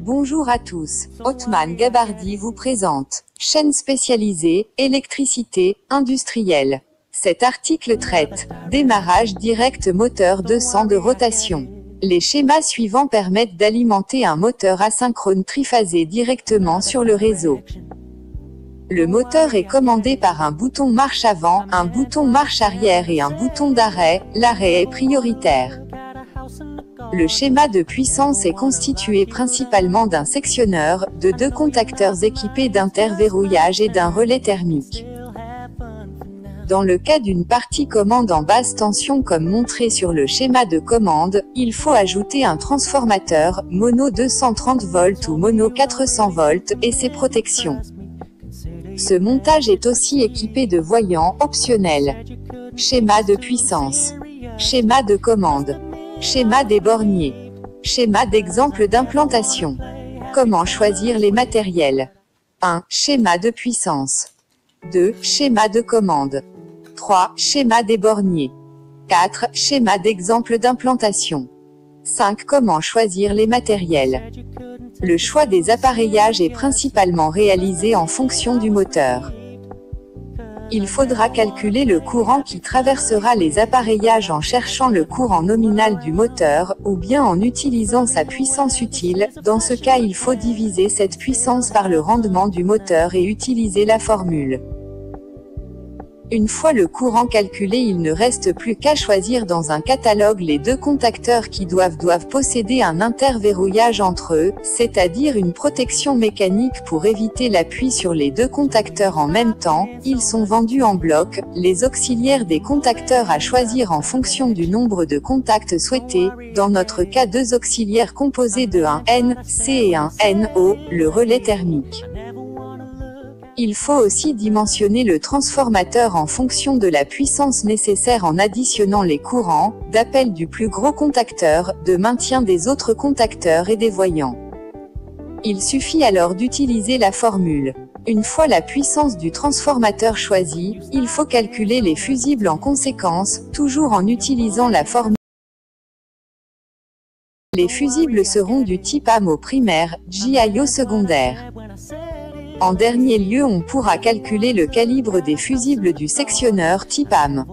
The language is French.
Bonjour à tous, Otman Gabardi vous présente, chaîne spécialisée, électricité, industrielle. Cet article traite, démarrage direct moteur 200 de rotation. Les schémas suivants permettent d'alimenter un moteur asynchrone triphasé directement sur le réseau. Le moteur est commandé par un bouton marche avant, un bouton marche arrière et un bouton d'arrêt, l'arrêt est prioritaire. Le schéma de puissance est constitué principalement d'un sectionneur, de deux contacteurs équipés d'interverrouillage et d'un relais thermique. Dans le cas d'une partie commande en basse tension comme montré sur le schéma de commande, il faut ajouter un transformateur, mono 230 volts ou mono 400 volts, et ses protections. Ce montage est aussi équipé de voyants optionnels. Schéma de puissance. Schéma de commande. Schéma des borniers. Schéma d'exemple d'implantation. Comment choisir les matériels? 1. Schéma de puissance. 2. Schéma de commande. 3. Schéma des borniers. 4. Schéma d'exemple d'implantation. 5. Comment choisir les matériels? Le choix des appareillages est principalement réalisé en fonction du moteur il faudra calculer le courant qui traversera les appareillages en cherchant le courant nominal du moteur, ou bien en utilisant sa puissance utile, dans ce cas il faut diviser cette puissance par le rendement du moteur et utiliser la formule. Une fois le courant calculé il ne reste plus qu'à choisir dans un catalogue les deux contacteurs qui doivent doivent posséder un interverrouillage entre eux, c'est-à-dire une protection mécanique pour éviter l'appui sur les deux contacteurs en même temps, ils sont vendus en bloc, les auxiliaires des contacteurs à choisir en fonction du nombre de contacts souhaités, dans notre cas deux auxiliaires composés de un N, C et un N, O, le relais thermique. Il faut aussi dimensionner le transformateur en fonction de la puissance nécessaire en additionnant les courants, d'appel du plus gros contacteur, de maintien des autres contacteurs et des voyants. Il suffit alors d'utiliser la formule. Une fois la puissance du transformateur choisie, il faut calculer les fusibles en conséquence, toujours en utilisant la formule. Les fusibles seront du type AMO primaire, GIO secondaire. En dernier lieu on pourra calculer le calibre des fusibles du sectionneur type AM.